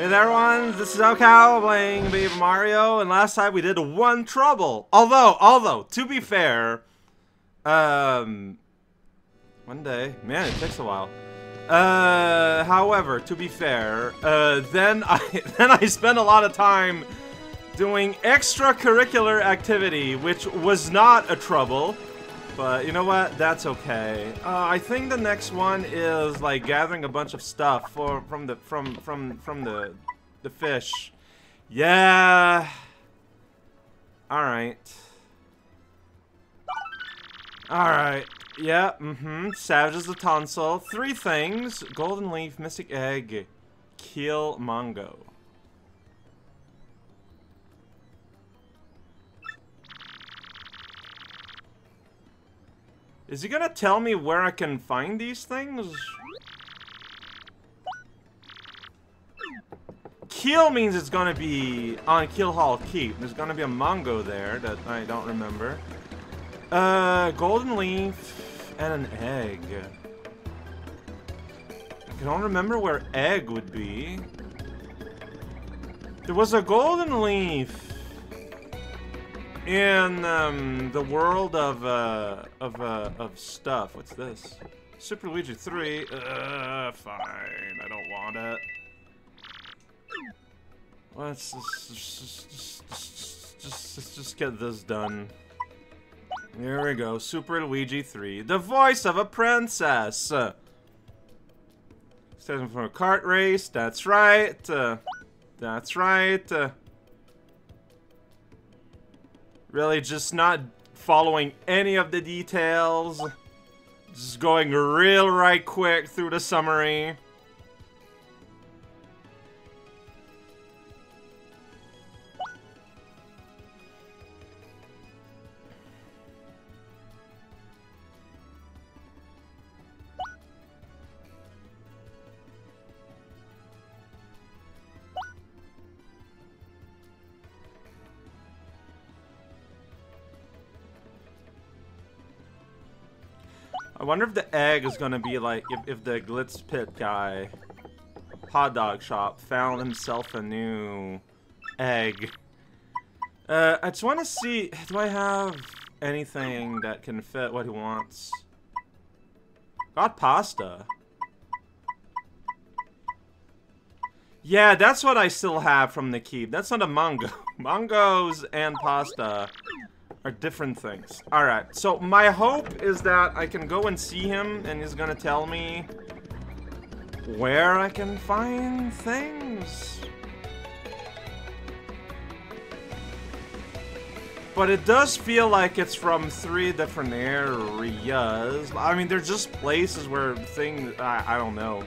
Hey there, everyone. This is raocow playing Paper Mario, and last time we did one trouble. Although, although, to be fair, um, one day, man, it takes a while. Uh, however, to be fair, uh, then I then I spent a lot of time doing extracurricular activity, which was not a trouble. But you know what? That's okay. Uh, I think the next one is like gathering a bunch of stuff for from the from from from the the fish. Yeah. All right. All right. Yeah. Mm-hmm. Savages the tonsil. Three things: golden leaf, mystic egg, kill Mango. Is he gonna tell me where I can find these things? Keel means it's gonna be on Kill Hall Keep. There's gonna be a Mango there that I don't remember. Uh, golden leaf and an egg. I don't remember where egg would be. There was a golden leaf in um, the world of uh, of uh, of stuff. What's this? Super Luigi 3. Uh, fine. I don't want it. Let's just just, just, just, just, get this done. Here we go. Super Luigi 3. The voice of a princess. Uh, for a kart race. That's right. Uh, that's right. Uh, Really just not following any of the details. Just going real right quick through the summary. Wonder if the egg is gonna be like if, if the Glitz Pit guy, hot dog shop, found himself a new egg. Uh, I just want to see, do I have anything that can fit what he wants? Got pasta. Yeah, that's what I still have from the keep. That's not a mango. Mangos and pasta are different things. Alright, so my hope is that I can go and see him and he's gonna tell me where I can find things. But it does feel like it's from three different areas. I mean, they're just places where things... I, I don't know.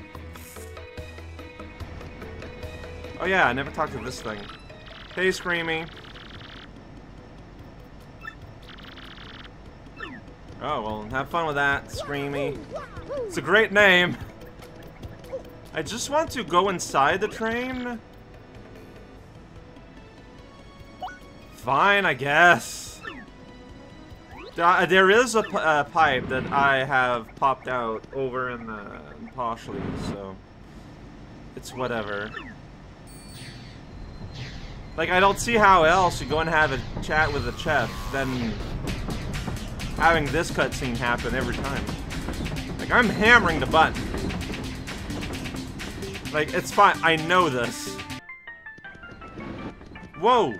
Oh yeah, I never talked to this thing. Hey, Screamy. Oh, well, have fun with that, Screamy. It's a great name. I just want to go inside the train. Fine, I guess. Uh, there is a, a, pipe that I have popped out over in the Poshley, so it's whatever. Like, I don't see how else you go and have a chat with the chef, then having this cutscene happen every time. Like, I'm hammering the button. Like, it's fine. I know this. Whoa!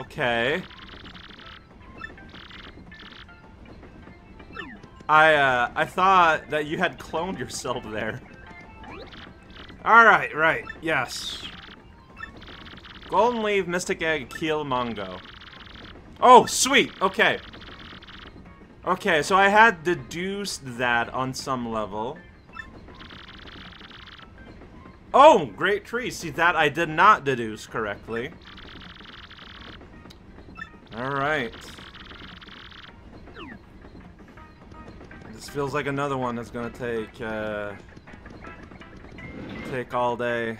Okay. I, uh, I thought that you had cloned yourself there. Alright, right, yes. Golden Leaf, Mystic Egg, Keel, Mango. Oh, sweet. Okay. Okay, so I had deduced that on some level. Oh, great tree. See, that I did not deduce correctly. Alright. This feels like another one that's gonna take, uh... Take all day.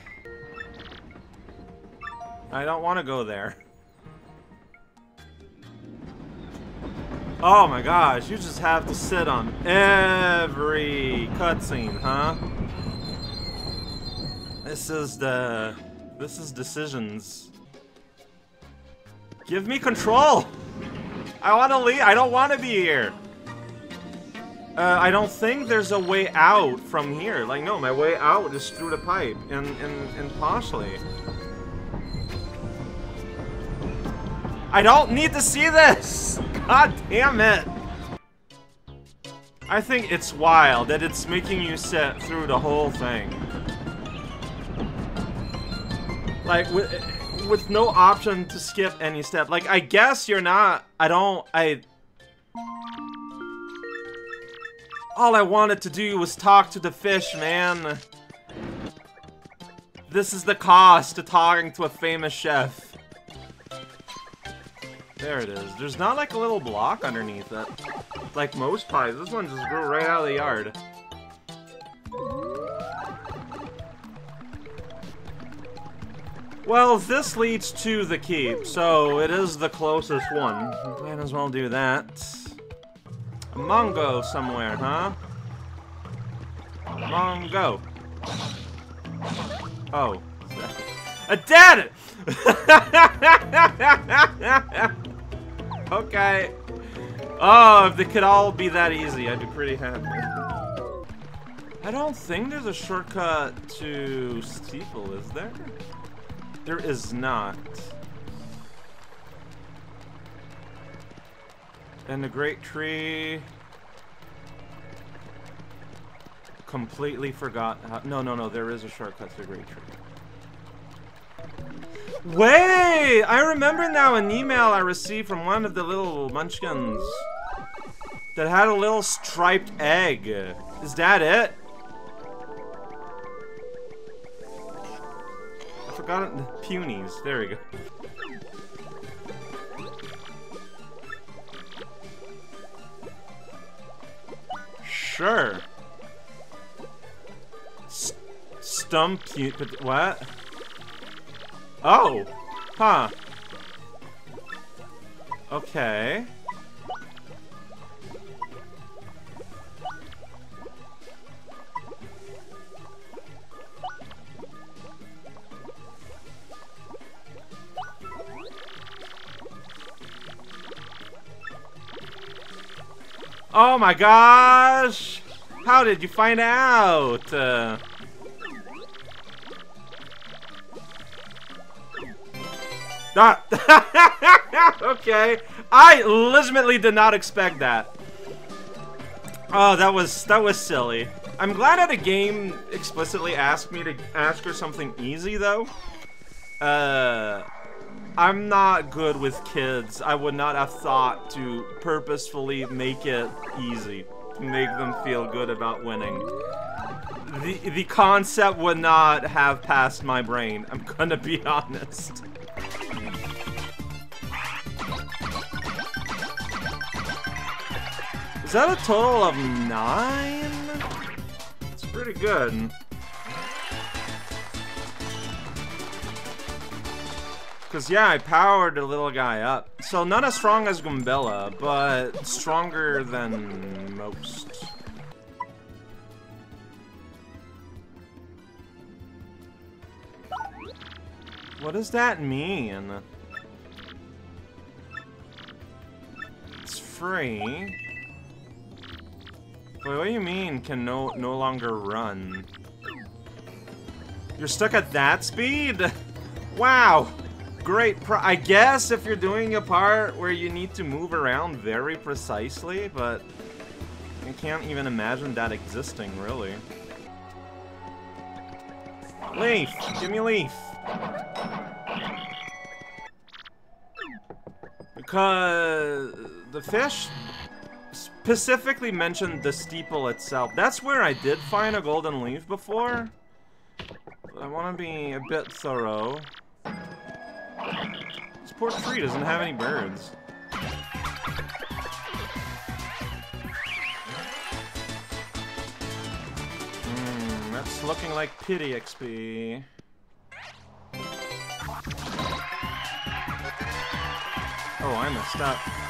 I don't want to go there. Oh my gosh, you just have to sit on every cutscene, huh? This is the... This is decisions. Give me control! I want to leave. I don't want to be here. Uh, I don't think there's a way out from here. Like, no, my way out is through the pipe and, in, in Poshley. I don't need to see this! God damn it! I think it's wild that it's making you sit through the whole thing. Like, with, with no option to skip any step. Like, I guess you're not... I don't... I... All I wanted to do was talk to the fish, man. This is the cost to talking to a famous chef. There it is. There's not like a little block underneath it. Like most pies, this one just grew right out of the yard. Well, this leads to the keep, so it is the closest one. Might as well do that. A Mango somewhere, huh? Mango. Oh. A dead! okay. Oh, if they could all be that easy, I'd be pretty happy. I don't think there's a shortcut to Steeple, is there? There is not. And the Great Tree... Completely forgot how... No, no, no, there is a shortcut to the Great Tree. Wait! I remember now an email I received from one of the little munchkins that had a little striped egg. Is that it? I forgot it. Punies. There we go. Sure. S stump what? Oh! Huh. Okay. Oh my gosh! How did you find out? Uh... Okay. I legitimately did not expect that. Oh, that was that was silly. I'm glad that a game explicitly asked me to ask her something easy though. Uh I'm not good with kids. I would not have thought to purposefully make it easy to make them feel good about winning. The the concept would not have passed my brain. I'm gonna be honest. Is that a total of nine? It's pretty good. Because, yeah, I powered the little guy up. So, not as strong as Goombella, but stronger than most. What does that mean? It's free. Wait, what do you mean can no no longer run? You're stuck at that speed? Wow! Great pro I guess if you're doing a part where you need to move around very precisely, but I can't even imagine that existing, really. Leaf! Give me Leaf! Because the fish specifically mentioned the steeple itself. That's where I did find a golden leaf before. But I want to be a bit thorough. This poor tree doesn't have any birds. Hmm, that's looking like pity XP. Oh, I messed up.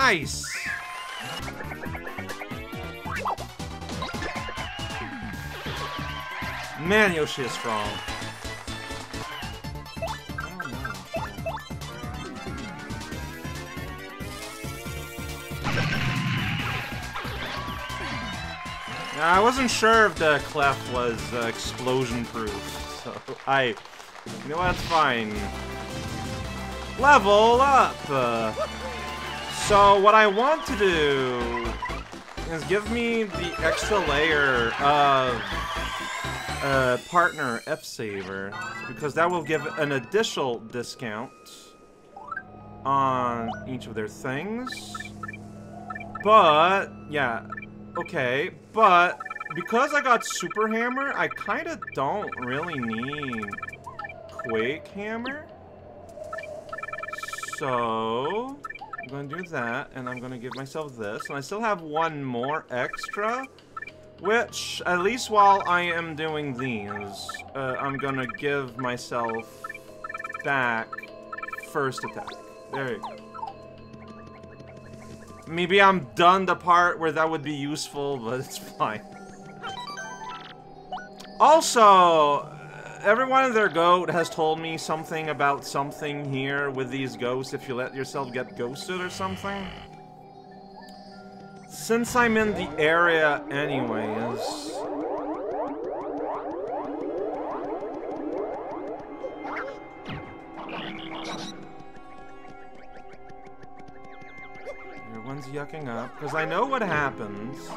Nice! Man, Yoshi is strong. I wasn't sure if the clef was uh, explosion proof, so I, you know that's fine. Level up! Uh, so what I want to do is give me the extra layer of uh, partner F-Saver, because that will give an additional discount on each of their things. But, yeah, okay, but because I got Super Hammer, I kind of don't really need Quake Hammer. So, I'm going to do that, and I'm going to give myself this. And I still have one more extra, which, at least while I am doing these, uh, I'm going to give myself back first attack. There you go. Maybe I'm done the part where that would be useful, but it's fine. Also, everyone and their goat has told me something about something here with these ghosts if you let yourself get ghosted or something. Since I'm in the area anyways... Everyone's yucking up, because I know what happens.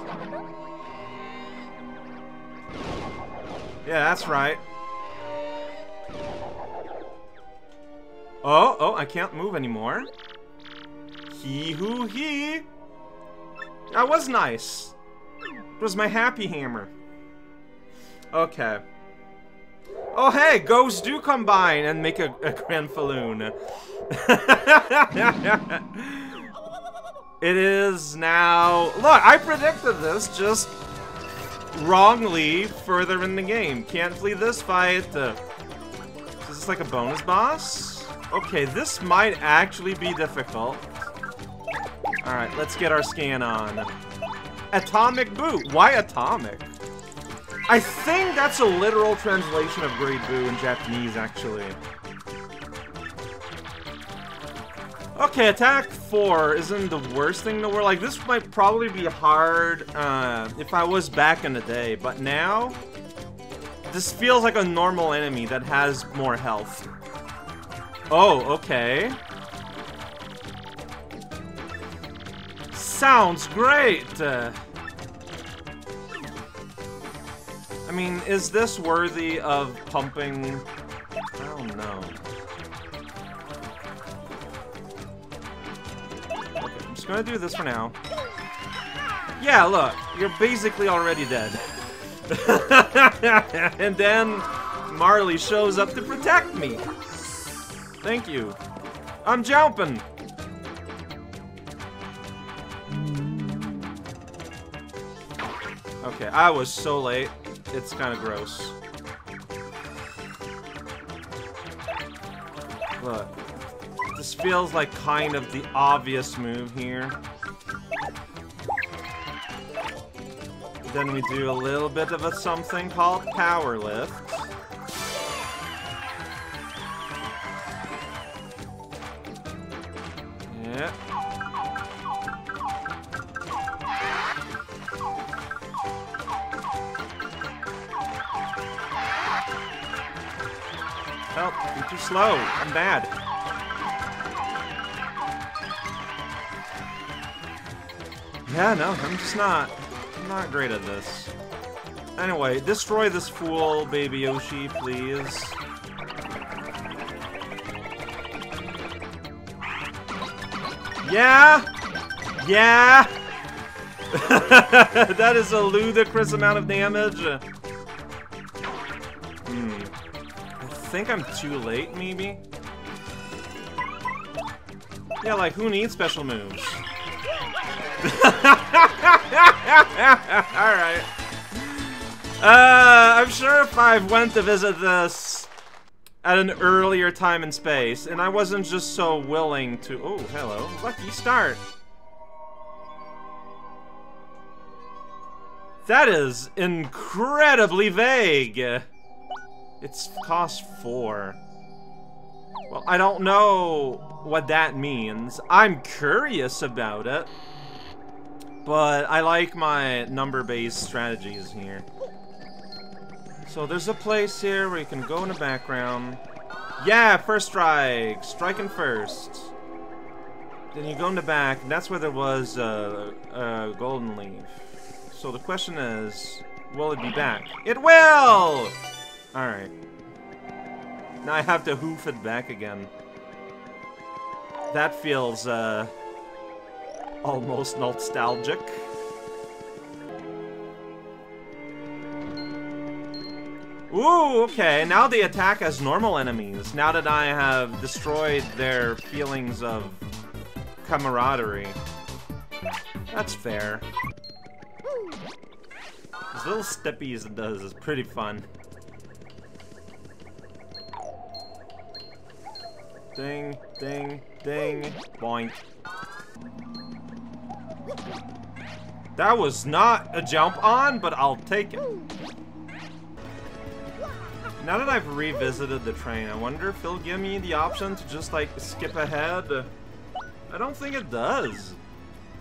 Yeah, that's right. Oh, oh, I can't move anymore. He hoo he. That was nice. It was my happy hammer. Okay. Oh, hey, ghosts do combine and make a, a Granfalloon. it is now... Look, I predicted this just wrongly further in the game. Can't flee this fight. Uh, is this like a bonus boss? Okay, this might actually be difficult. Alright, let's get our scan on. Atomic Boo. Why atomic? I think that's a literal translation of Great Boo in Japanese, actually. Okay, attack 4 isn't the worst thing in the world. Like, this might probably be hard uh, if I was back in the day, but now... This feels like a normal enemy that has more health. Oh, okay. Sounds great! Uh, I mean, is this worthy of pumping? I don't know. Okay, I'm just gonna do this for now. Yeah, look, you're basically already dead. and then Marley shows up to protect me. Thank you. I'm jumping. Okay, I was so late. It's kind of gross. Look. This feels like kind of the obvious move here. Then we do a little bit of a something called power lift. Yeah. Help, you're too slow. I'm bad. Yeah, no, I'm just not. I'm not great at this. Anyway, destroy this fool, Baby Yoshi, please. Yeah! Yeah! that is a ludicrous amount of damage. Hmm. I think I'm too late, maybe? Yeah, like, who needs special moves? Alright. Uh, I'm sure if I went to visit this at an earlier time and space, and I wasn't just so willing to- Oh, hello. Lucky start. That is incredibly vague. It's cost four. Well, I don't know what that means. I'm curious about it. But I like my number-based strategies here. So there's a place here where you can go in the background. Yeah, first strike. Striking first. Then you go in the back, and that's where there was a, a golden leaf. So the question is, will it be back? It will! Alright. Now I have to hoof it back again. That feels, uh, almost nostalgic. Ooh, okay, now they attack as normal enemies, now that I have destroyed their feelings of camaraderie. That's fair. Those little steppies it does is pretty fun. Ding, ding, ding, boink. That was not a jump on, but I'll take it. Now that I've revisited the train, I wonder if it'll give me the option to just, like, skip ahead. I don't think it does.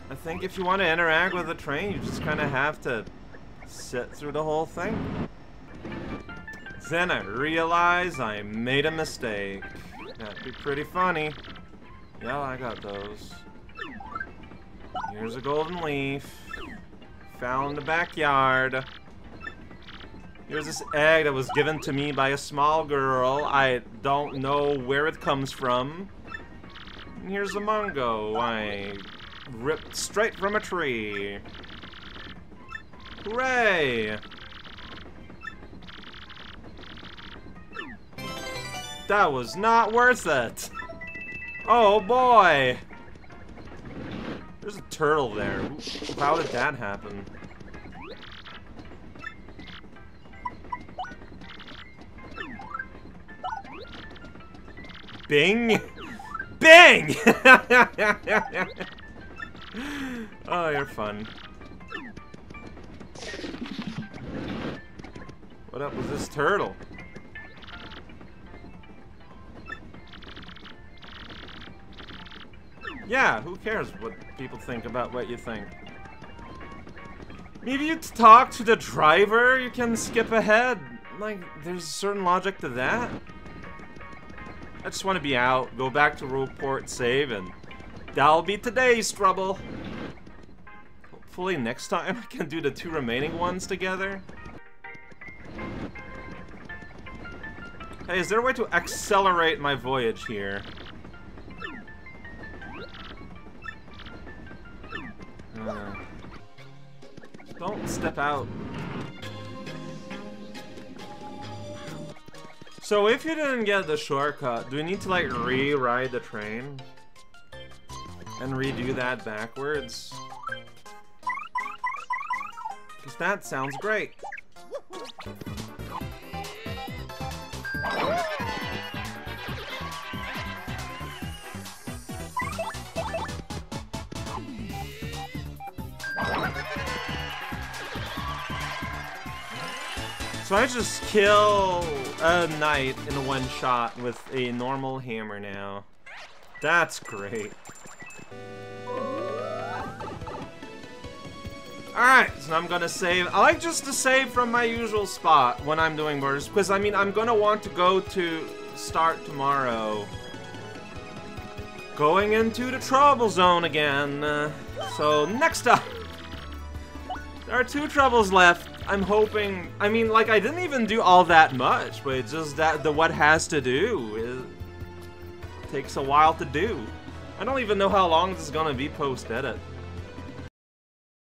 I think if you want to interact with the train, you just kind of have to sit through the whole thing. Then I realize I made a mistake. That'd be pretty funny. Yeah, I got those. Here's a golden leaf. Found the backyard. Here's this egg that was given to me by a small girl. I don't know where it comes from. And here's a mango I ripped straight from a tree. Hooray! That was not worth it. Oh boy! There's a turtle there. How did that happen? Bing! Bing! oh, you're fun. What up with this turtle? Yeah, who cares what people think about what you think? Maybe you talk to the driver, you can skip ahead. Like, there's a certain logic to that. I just want to be out, go back to Rogueport, save, and that'll be today's trouble. Hopefully next time I can do the two remaining ones together. Hey, is there a way to accelerate my voyage here? Uh, don't step out. So if you didn't get the shortcut, do we need to like re-ride the train? And redo that backwards? Because that sounds great. So I just kill a knight in one shot with a normal hammer now. That's great. Alright, so I'm gonna save. I like just to save from my usual spot when I'm doing borders, because I mean, I'm gonna want to go to start tomorrow. Going into the trouble zone again. So next up, there are two troubles left. I'm hoping, I mean, like, I didn't even do all that much, but it's just that the what has to do it takes a while to do. I don't even know how long this is gonna be post-edit.